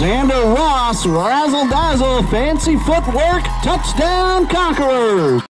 Xander Ross, razzle dazzle, fancy footwork, touchdown Conquerors.